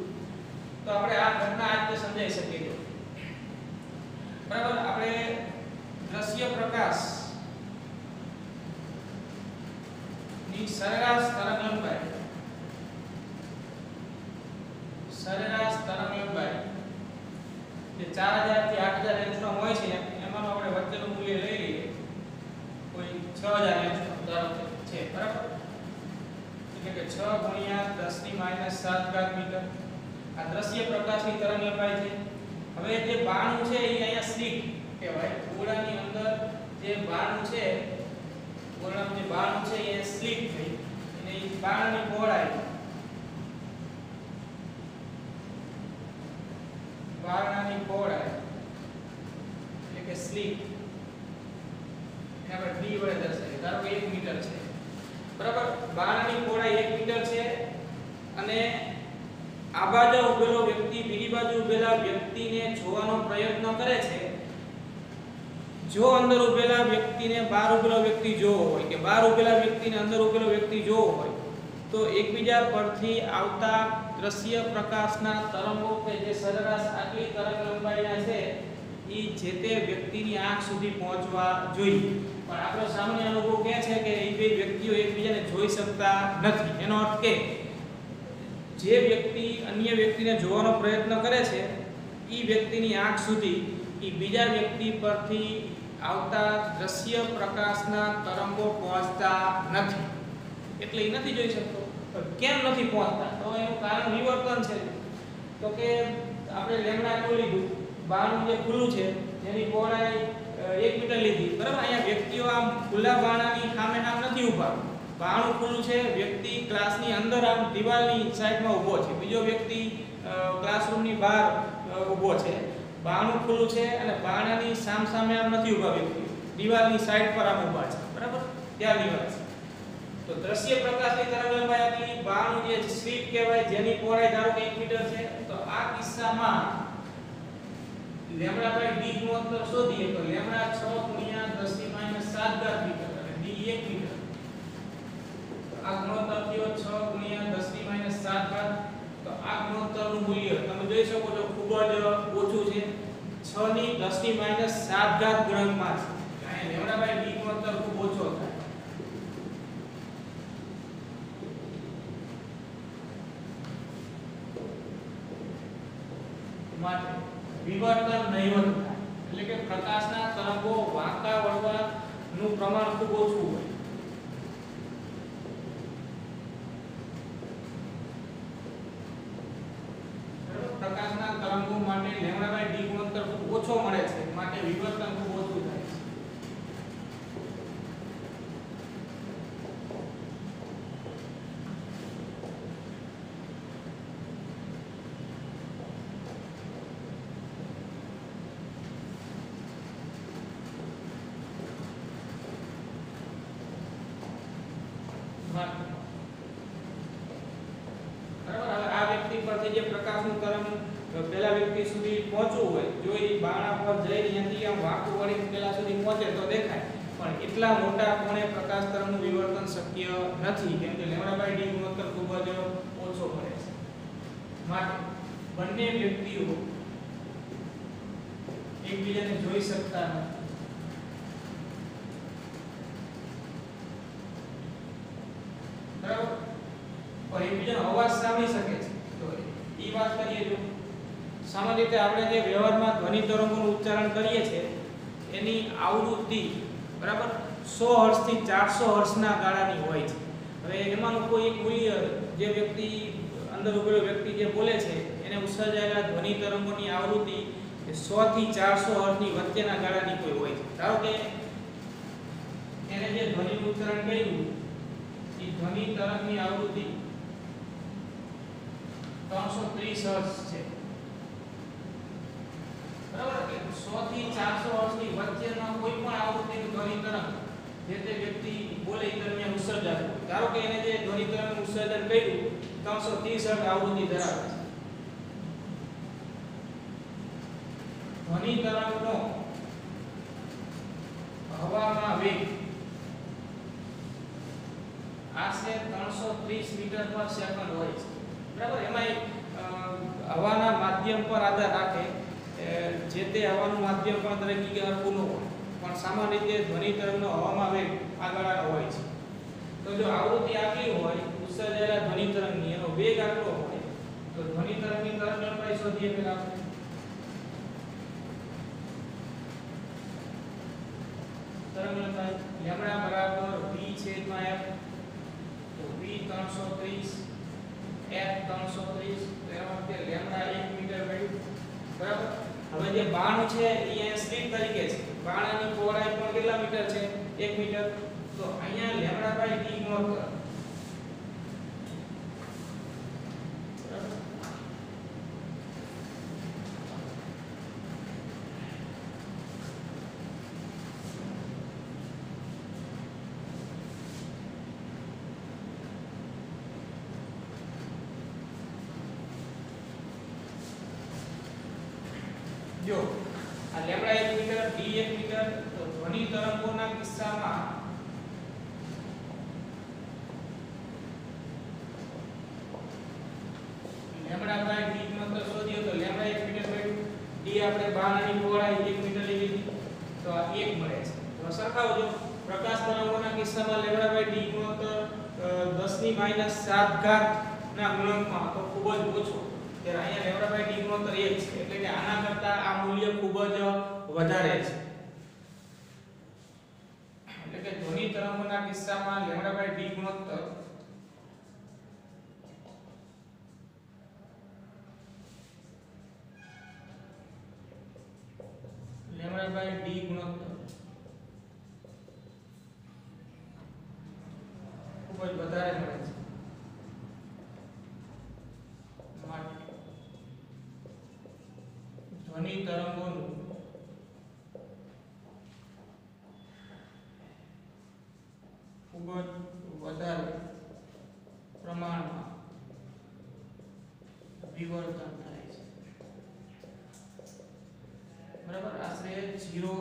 તો આપણે આ ઘટના આ રીતે સમજાવી શકીએ છીએ. બરાબર? આપણે દ્રશ્ય પ્રકાશની સરેરાશ તરંગ સરેરાશ તરંગ લંબાઈ જે 4000 થી 8000 એંગસ્ટ્રોમ હોય છે, એમાંનું આપણે વચ્ચેનું મૂલ્ય લઈ લઈએ. કોઈ 6000 એંગસ્ટ્રોમ ધારો છે, બરાબર? એટલે કે 6 ગુણ્યા 10 ની માઇનસ 7 ઘાત મીટર. આ દ્રશ્ય પ્રકાશની તરંગ લંબાઈ છે. હવે જે બાણું છે, એ અહીંયા સ્લિટ કહેવાય. ગોળાની અંદર જે બાણું છે, ગોળાનું જે બાણું છે, એ સ્લિટ થઈ. અને એ બાણની પહોળાઈ બારણાની પહોળાઈ એટલે કે સ્લીપ આપણે d વડે દર્શાવીએ ધારો કે 1 મીટર છે. બરાબર? બારની પહોળાઈ 1 મીટર છે અને આ બાજુ ઉભેલો વ્યક્તિ, બીજી બાજુ ઉભેલા વ્યક્તિને જોવાનો પ્રયત્ન કરે છે. જો અંદર ઉભેલા વ્યક્તિને બહાર ઉભેલો વ્યક્તિ જોવો હોય કે બહાર ઉભેલા વ્યક્તિને અંદર ઉભેલો વ્યક્તિ જોવો હોય, તો એકબીજા પરથી આવતા દ્રશ્ય પ્રકાશના તરંગો કે જે સરેરાશ આટલી તરંગ લંબાઈના છે એ જે તે વ્યક્તિની આંખ સુધી પહોંચવા જોઈએ. પણ આપણો સામાન્ય અનુભવ કહે છે કે એ બે વ્યક્તિઓ એકબીજાને જોઈ શકતા નથી. એનો અર્થ કે જે વ્યક્તિ અન્ય વ્યક્તિને જોવાનો પ્રયત્ન કરે છે, એ વ્યક્તિની આંખ સુધી એ બીજા વ્યક્તિ પરથી આવતા દ્રશ્ય પ્રકાશના તરંગો પહોંચતા નથી. એટલે એ નથી જોઈ શકતો. કેમ નથી પહોંચતા? તો એનું કારણ વિવર્તન છે. તો કે આપણે લેમડા ટુ લીધું બારણું જે ખુલ્લું છે એની પહોળાઈ એક મીટર લીધી. બરાબર? અહીંયા વ્યક્તિઓ આમ ખુલ્લા બાણાની સામે આમ નથી ઊભા. બાણું ખુલ્લું છે, વ્યક્તિ ક્લાસની અંદર આમ દિવાલની સાઈડમાં ઊભો છે. બીજો વ્યક્તિ ક્લાસરૂમની બહાર ઊભો છે. બાણું ખુલ્લું છે અને બાણાની સામ સામે આમ નથી ઊભા વ્યક્તિ દિવાલની સાઈડ પર આમ ઊભા છે. બરાબર? ત્યાં દિવાલ છે. તો દ્રશ્ય પ્રકાશની તરંગલંબાઈ આપણી બાણું જે સ્વીપ કહેવાય, જેની પહોળાઈ ધારો કે 1 મીટર છે, તો આ કિસ્સામાં લેમ્બડા બાય ડી અંતર શોધીએ તો લેમડા 6 ગુણ્યા 10 ની માઇનસ 7 ઘાત મીટર અને ડી 1 મીટર. આ ગુણોત્તર થયો 6 ગુણ્યા 10 ની માઇનસ 7 ઘાત. તો આ ગુણોત્તરનું મૂલ્ય તમે જોઈ શકો છો ખૂબ જ ઓછું છે. 6 ની 10 ની માઇનસ 7 ઘાત ગુણકમાં છે. અહીંયા લેમ્બડા બાય ડી અંતર ખૂબ ઓછો થાય માટે વિવર્તન નહીવત એટલે કે પ્રકાશના તરંગો વાંકા વળવાનું પ્રમાણ ખૂબ ઓછું હોય. પ્રકાશના તરંગો માટે લેમ્બડા બાય ડી ગુણોત્તર ખૂબ ઓછો મળે છે, માટે વિવર્તન ખૂબ ઓછું થાય છે પેલા વ્યક્તિ સુધી પહોંચવું હોય જો એ બાણા પર જઈ ત્યાંથી આમ વાંકું વળીને પેલા સુધી પહોંચે તો દેખાય પણ એટલા મોટા કોણે પ્રકાશ તરંગનું વિવર્તન શક્ય નથી, કેમ કે લેમ્ડા બાય ડી ગુણોત્તર ખૂબ જ ઓછો પડે છે. માટે બંને વ્યક્તિઓ એકબીજાને જોઈ શકતા નથી. બરાબર? પણ એકબીજાનો અવાજ સાંભળી શકે છે. એ વાત કરીએ જો, સામાન્ય રીતે આપણે જે વ્યવહારમાં ધ્વનિ ઉચ્ચારણ કરીએ છીએ, એની આવૃત્તિ, બરાબર? 100 હર્ટ્ઝથી 400 હર્ટ્ઝના ગાળાની હોય છે. હવે એમાંનું કોઈ કુલિયર જે વ્યક્તિ અંદર ઉભેલો વ્યક્તિ જે બોલે છે, એને ઉત્સર્જાયેલા ધ્વનિ તરંગોની આવૃત્તિ એ 100 થી 400 હર્ટ્ઝની વચ્ચેના ગાળાની કોઈ હોય છે. ધારો કે એને જે ધ્વનિનું ઉચ્ચારણ કર્યું, એ ધ્વનિ તરંગની આવૃત્તિ 330 હર્ટ્ઝ છે. બરાબર? કે 100 થી 400 હર્ટ્ઝની વચ્ચેના કોઈ પણ આવૃત્તિનું ધ્વનિ તરંગ જે તે વ્યક્તિ બોલે એ દરમિયાન ઉત્સર્જન ધારો કે એને જે ધ્વનિ તરંગનું ઉત્સર્જન કર્યું ત્રણસો ત્રીસ હર્ટ આવૃત્તિ ધરાવે છે. ધ્વનિ તરંગનો હવામાં વેગ. આશરે 330 મીટર પર સેકન્ડ હોય છે. બરાબર? એમાં એક, હવાના માધ્યમ પર આધાર રાખે. જે તે હવાનું માધ્યમ પણ દરેક ગીગા હરખું ન હોય. પણ સામાન્ય રીતે ધ્વનિ તરંગનો હવામાં વેગ આગળ હોય છે. તો જો આવૃત્તિ આટલી હોય ઉત્સર્જાયેલા ધ્વનિ તરંગની, એનો વેગ આટલો હોય, તો ધ્વનિ તરંગની તરંગ લંબાઈ શોધીએ પહેલા આપણે? તરંગ લંબાઈ લેમ્ડા બરાબર v છેદમાં f તો v 330 f 330 તો એનો અર્થ કે લેમ્ડા 1 મીટર વેલ્યુ, બરાબર? હવે જે બાણ છે, એ અહીંયા સ્લિપ તરીકે છે. બાણાની પહોળાઈ પણ કેટલા મીટર છે? 1 મીટર. તો અહીંયા લેમ્ડા બાય d ગુણોત્તર બરાબર જો આ લેમ્ડા 1 મીટર d 1 મીટર તો ધ્વનિ તરંગોના કિસ્સામાં લેમ્ડા બાય d ગુણોત્તર શોધ્યો તો લેમ્ડા 1 મીટર મળ્યું d આપણે બાણાની પહોળાઈ 1 મીટર લઈ લીધી તો આ 1 મળે છે તો સરખાવજો પ્રકાશ તરંગોના કિસ્સામાં લેમ્ડા બાય d ગુણોત્તર અ, 10 7 ઘાત ના ગુણાંકમાં તો ખૂબ જ ઓછો. ત્યારે અહીંયા લેમ્ડા બાય ડી ગુણોત્તર 1 છે. એટલે કે આના કરતા આ મૂલ્ય ખૂબ જ વધારે છે. ધ્વનિ તરંગોનું. ખૂબ જ વધારે પ્રમાણમાં વિવર્તન થાય છે. બરાબર? આશરે ઝીરો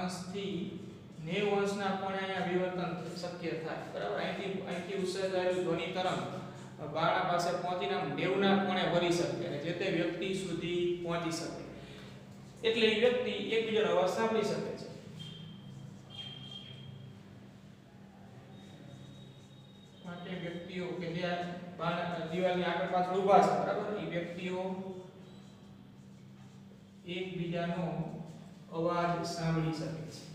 અંશથી 90 અંશના કોણે અહીંયા વિવર્તન શક્ય થાય. બરાબર? અહીંથી અહીંથી ઉત્સર્જાયેલું ધ્વનિ તરંગ બાળા પાસે પહોંચીને આમ 90 ના કોણે વળી શકે અને જે તે વ્યક્તિ સુધી પહોંચી શકે. એટલે એ વ્યક્તિ એકબીજાનો અવાજ સાંભળી શકે છે. માટે વ્યક્તિઓ કે જે દિવાલની આગળ પાછળ ઊભા છે, બરાબર? એ વ્યક્તિઓ એકબીજાનો અવાજ સાંભળી શકે છે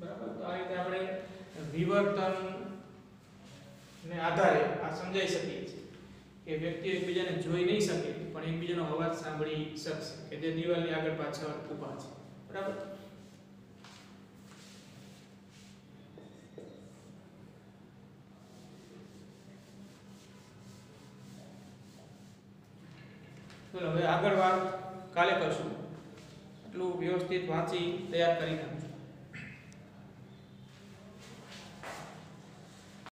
બરાબર તો આ રીતે આપણે વિવર્તન આધારે આ સમજાઈ શકીએ છીએ કે વ્યક્તિ એકબીજાને જોઈ નહીં શકે, પણ એકબીજાનો અવાજ સાંભળી શકશે કે જે દિવાલની આગળ પાછળ ઊભા છે. બરાબર? હવે આગળ વાત કાલે કરશું. એટલું વ્યવસ્થિત વાંચી તૈયાર કરી નાખજો